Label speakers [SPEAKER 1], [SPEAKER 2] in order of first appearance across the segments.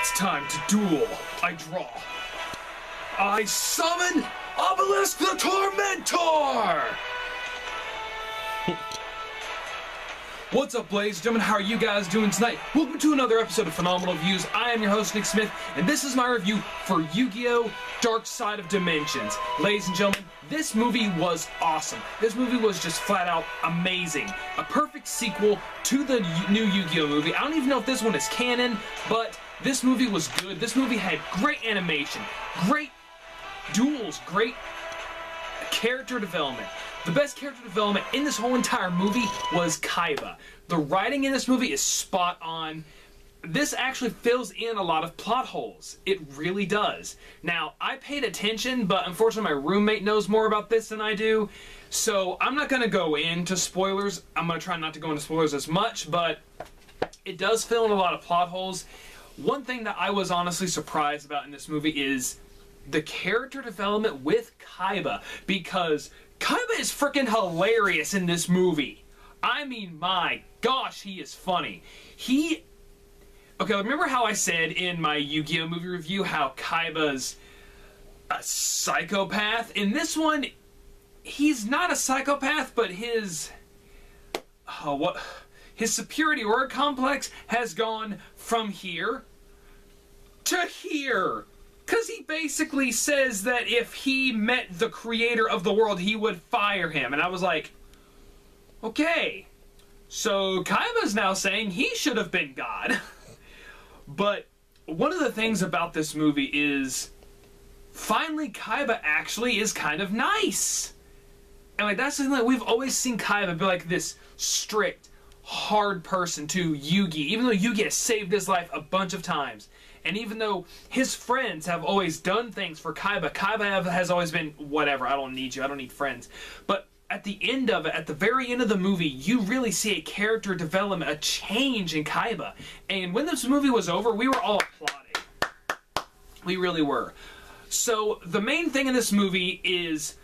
[SPEAKER 1] It's time to duel. I draw. I summon Obelisk the Tormentor! What's up, ladies and gentlemen? How are you guys doing tonight? Welcome to another episode of Phenomenal Views. I am your host, Nick Smith, and this is my review for Yu-Gi-Oh! Dark Side of Dimensions. Ladies and gentlemen, this movie was awesome. This movie was just flat out amazing. A perfect sequel to the new Yu-Gi-Oh! movie. I don't even know if this one is canon, but this movie was good. This movie had great animation, great duels, great character development. The best character development in this whole entire movie was Kaiba. The writing in this movie is spot on. This actually fills in a lot of plot holes. It really does. Now, I paid attention, but unfortunately my roommate knows more about this than I do. So I'm not going to go into spoilers. I'm going to try not to go into spoilers as much, but it does fill in a lot of plot holes. One thing that I was honestly surprised about in this movie is the character development with Kaiba because Kaiba is freaking hilarious in this movie. I mean, my gosh, he is funny. He. Okay, remember how I said in my Yu Gi Oh! movie review how Kaiba's a psychopath? In this one, he's not a psychopath, but his. Oh, what. His superiority complex has gone from here to here. Because he basically says that if he met the creator of the world, he would fire him. And I was like, okay. So Kaiba's now saying he should have been God. but one of the things about this movie is finally Kaiba actually is kind of nice. And like that's something that we've always seen Kaiba be like this strict, hard person to Yugi, even though Yugi has saved his life a bunch of times. And even though his friends have always done things for Kaiba, Kaiba have, has always been, whatever, I don't need you, I don't need friends. But at the end of it, at the very end of the movie, you really see a character development, a change in Kaiba. And when this movie was over, we were all applauding. We really were. So the main thing in this movie is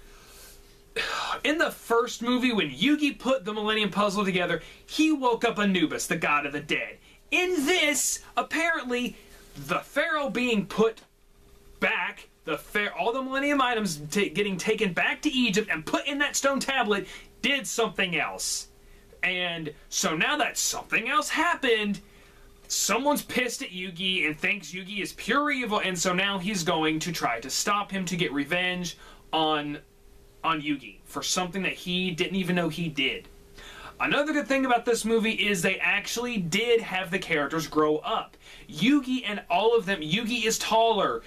[SPEAKER 1] in the first movie, when Yugi put the Millennium Puzzle together, he woke up Anubis, the god of the dead. In this, apparently, the Pharaoh being put back, the fair, all the Millennium items getting taken back to Egypt and put in that stone tablet did something else. And so now that something else happened, someone's pissed at Yugi and thinks Yugi is pure evil, and so now he's going to try to stop him to get revenge on on Yugi for something that he didn't even know he did. Another good thing about this movie is they actually did have the characters grow up. Yugi and all of them, Yugi is taller.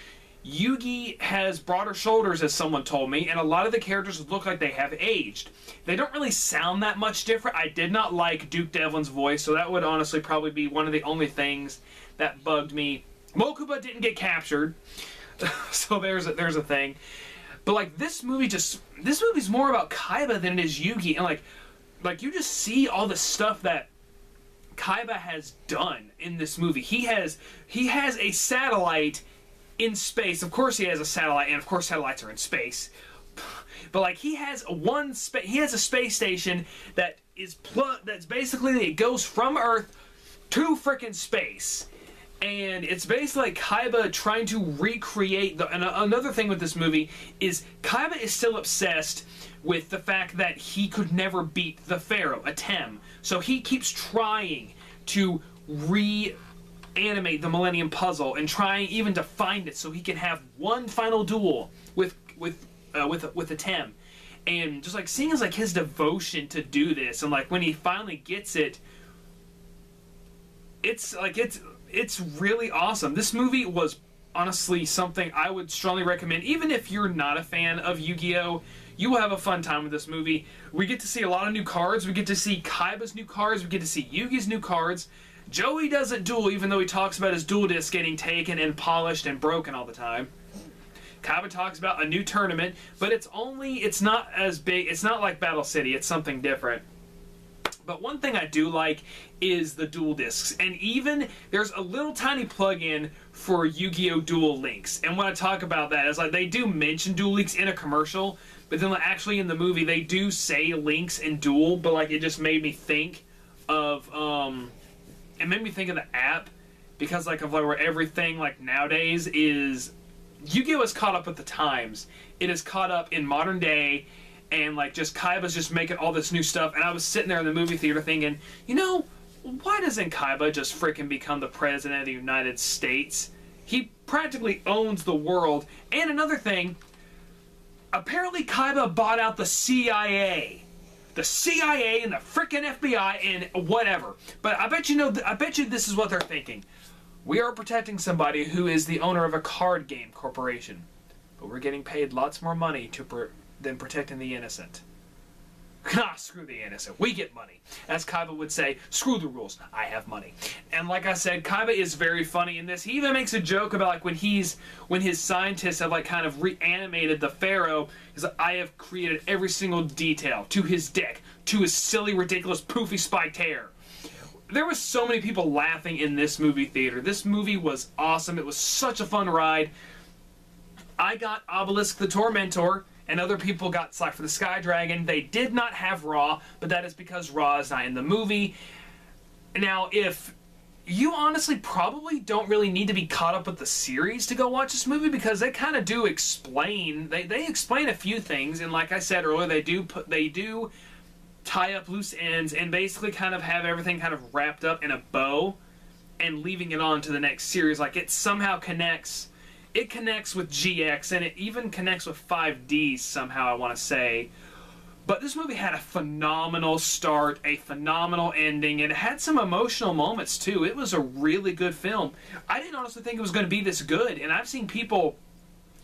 [SPEAKER 1] Yugi has broader shoulders, as someone told me, and a lot of the characters look like they have aged. They don't really sound that much different. I did not like Duke Devlin's voice, so that would honestly probably be one of the only things that bugged me. Mokuba didn't get captured, so there's a, there's a thing. But like this movie just this movie's more about Kaiba than it is Yugi, and like like you just see all the stuff that Kaiba has done in this movie. He has he has a satellite in space. Of course, he has a satellite, and of course, satellites are in space. But like he has one space, he has a space station that is pl- that's basically it goes from Earth to freaking space. And it's basically like Kaiba trying to recreate the. And another thing with this movie is Kaiba is still obsessed with the fact that he could never beat the Pharaoh, Atem. So he keeps trying to reanimate the Millennium Puzzle and trying even to find it so he can have one final duel with with uh, with with Atem. And just like seeing as like his devotion to do this, and like when he finally gets it, it's like it's it's really awesome. This movie was honestly something I would strongly recommend, even if you're not a fan of Yu-Gi-Oh! You will have a fun time with this movie. We get to see a lot of new cards. We get to see Kaiba's new cards. We get to see Yugi's new cards. Joey doesn't duel, even though he talks about his duel disc getting taken and polished and broken all the time. Kaiba talks about a new tournament, but it's only, it's not as big, it's not like Battle City, it's something different. But one thing I do like is the duel discs. And even there's a little tiny plug-in for Yu-Gi-Oh! Duel Links. And when I talk about that, it's like they do mention Duel Links in a commercial, but then like, actually in the movie they do say Links and Duel, but like it just made me think of um it made me think of the app because like of like where everything like nowadays is Yu-Gi-Oh is caught up with the times. It is caught up in modern day and like just Kaiba's just making all this new stuff and I was sitting there in the movie theater thinking, you know, why doesn't Kaiba just freaking become the president of the United States? He practically owns the world. And another thing, apparently Kaiba bought out the CIA. The CIA and the freaking FBI and whatever. But I bet you know I bet you this is what they're thinking. We are protecting somebody who is the owner of a card game corporation. But we're getting paid lots more money to than protecting the innocent. Ah, screw the innocent. We get money. As Kaiba would say, screw the rules. I have money. And like I said, Kaiba is very funny in this. He even makes a joke about like when he's when his scientists have like kind of reanimated the Pharaoh. He's like, I have created every single detail to his deck, to his silly, ridiculous, poofy spiked hair. There was so many people laughing in this movie theater. This movie was awesome. It was such a fun ride. I got Obelisk the Tormentor and other people got Slifer the Sky Dragon. They did not have Ra, but that is because Ra is not in the movie. Now, if you honestly probably don't really need to be caught up with the series to go watch this movie because they kind of do explain they, they explain a few things and like I said earlier they do put they do tie up loose ends and basically kind of have everything kind of wrapped up in a bow and leaving it on to the next series like it somehow connects it connects with GX and it even connects with 5D somehow, I want to say. But this movie had a phenomenal start, a phenomenal ending, and it had some emotional moments too. It was a really good film. I didn't honestly think it was going to be this good, and I've seen people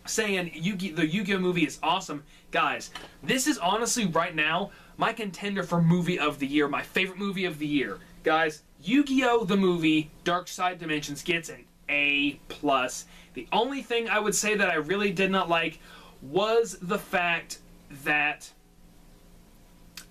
[SPEAKER 1] saying Yu-Gi- the Yu-Gi-Oh movie is awesome. Guys, this is honestly right now my contender for movie of the year, my favorite movie of the year. Guys, Yu-Gi-Oh the movie Dark Side Dimensions gets an A+. plus. The only thing I would say that I really did not like was the fact that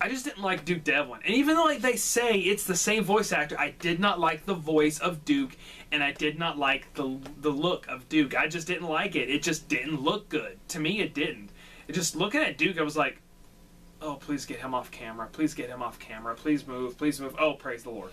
[SPEAKER 1] I just didn't like Duke Devlin. And even though like they say it's the same voice actor, I did not like the voice of Duke and I did not like the the look of Duke. I just didn't like it. It just didn't look good. To me it didn't. It just looking at Duke I was like, "Oh, please get him off camera. Please get him off camera. Please move. Please move. Oh, praise the Lord."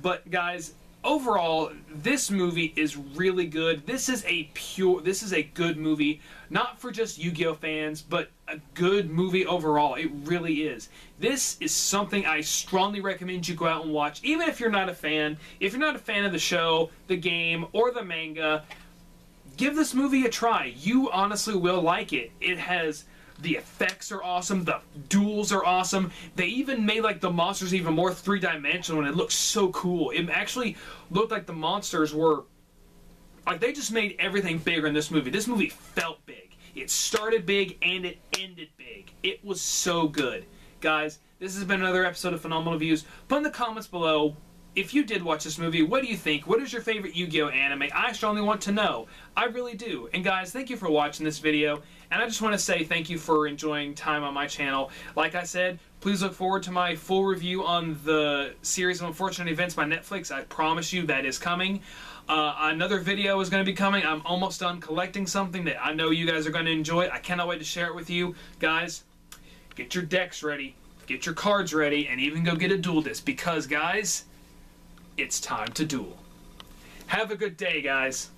[SPEAKER 1] But guys, overall, this movie is really good. This is a pure, this is a good movie, not for just Yu-Gi-Oh fans, but a good movie overall. It really is. This is something I strongly recommend you go out and watch, even if you're not a fan. If you're not a fan of the show, the game, or the manga, give this movie a try. You honestly will like it. It has the effects are awesome. The duels are awesome. They even made like the monsters even more three dimensional, and it looks so cool. It actually looked like the monsters were like they just made everything bigger in this movie. This movie felt big. It started big and it ended big. It was so good. Guys, this has been another episode of Phenomenal Views. Put in the comments below if you did watch this movie, what do you think? What is your favorite Yu-Gi-Oh anime? I strongly want to know. I really do. And guys, thank you for watching this video. And I just want to say thank you for enjoying time on my channel. Like I said, please look forward to my full review on the series of unfortunate events by Netflix. I promise you that is coming. Uh, another video is going to be coming. I'm almost done collecting something that I know you guys are going to enjoy. I cannot wait to share it with you. Guys, get your decks ready. Get your cards ready. And even go get a duel disc. Because, guys it's time to duel. Have a good day, guys.